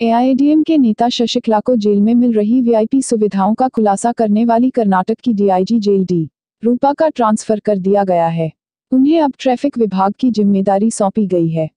AIADMK के नेता शशिकला को जेल में मिल रही वीआईपी सुविधाओं का खुलासा करने वाली कर्नाटक की डीआईजी जेल डी, रूपा का ट्रांसफ़र कर दिया गया है। उन्हें अब ट्रैफ़िक विभाग की ज़िम्मेदारी सौंपी गई है।